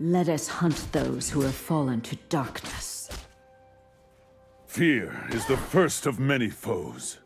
Let us hunt those who have fallen to darkness. Fear is the first of many foes.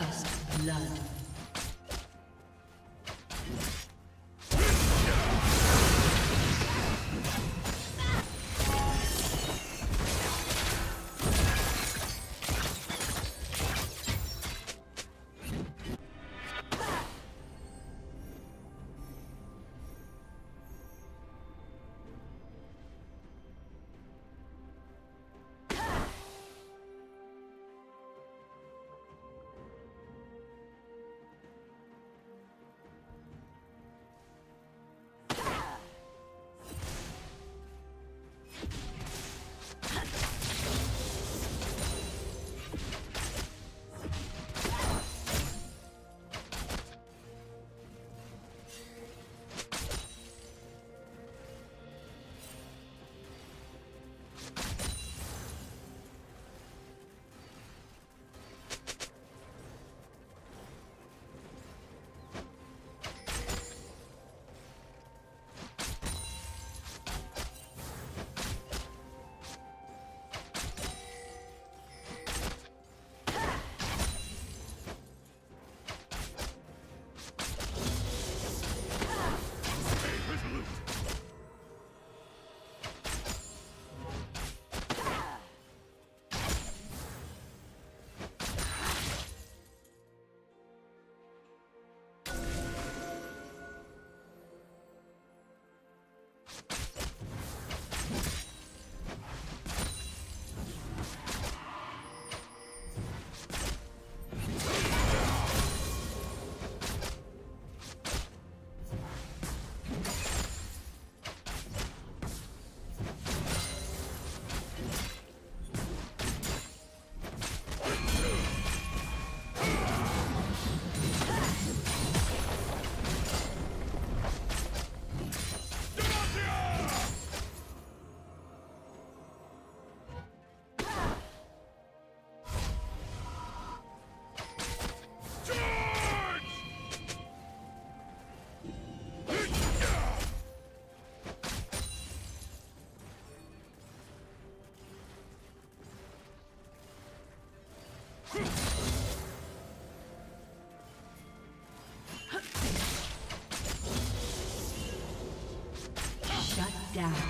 First blood. Mira.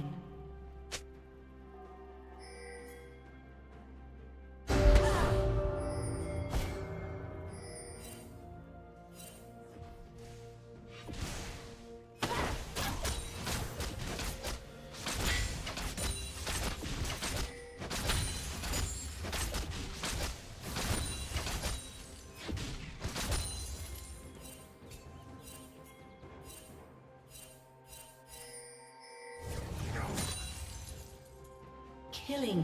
Killing.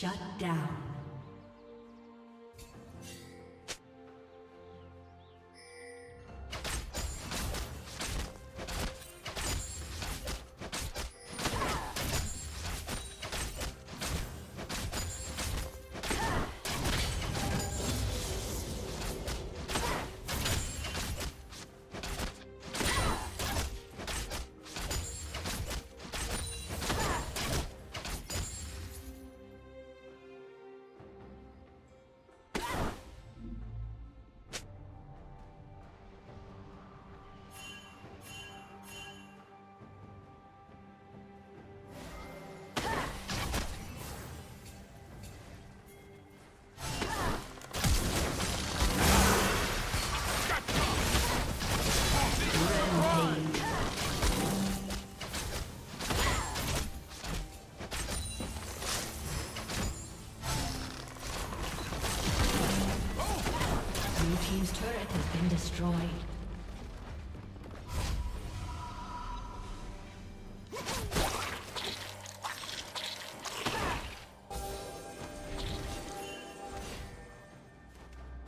Shut down.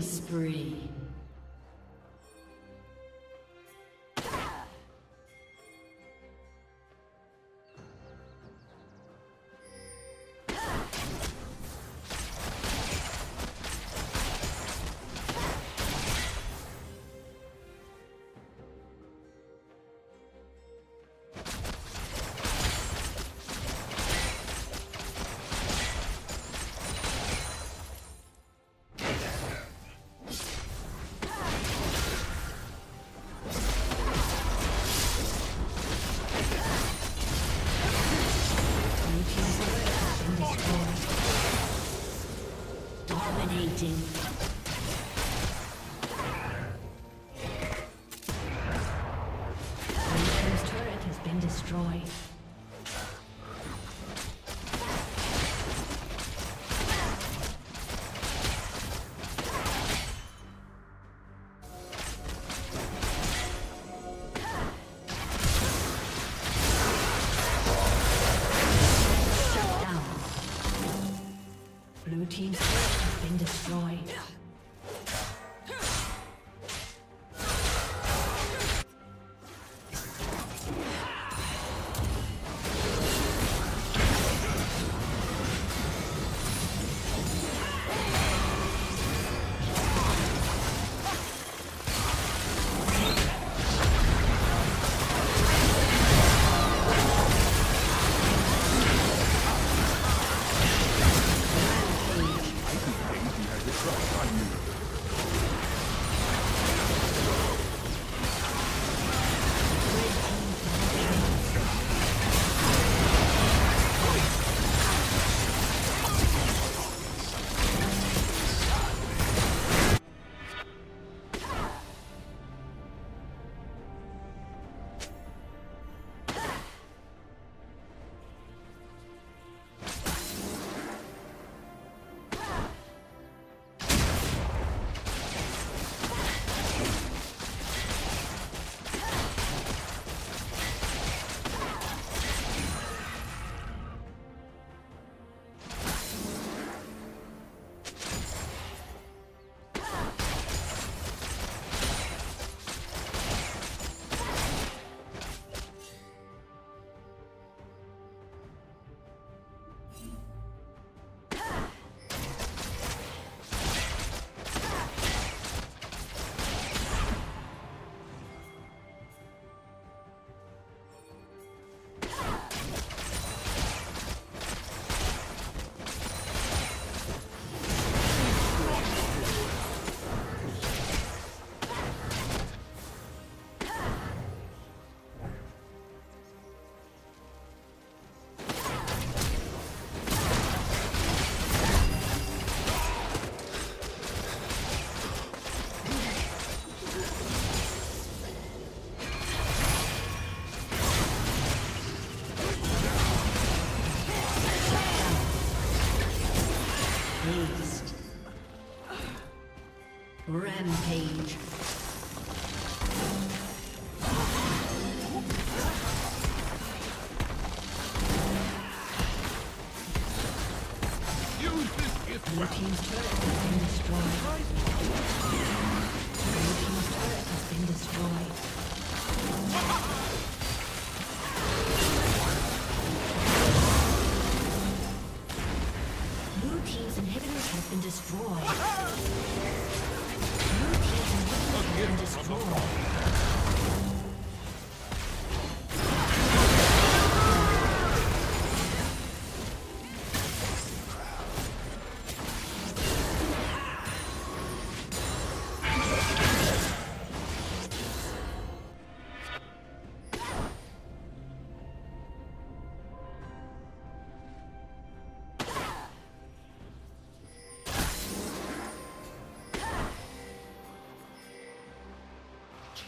Spree. Been destroyed. Blue team's inhibitor has been destroyed.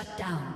Shut down.